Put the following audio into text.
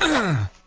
Ugh.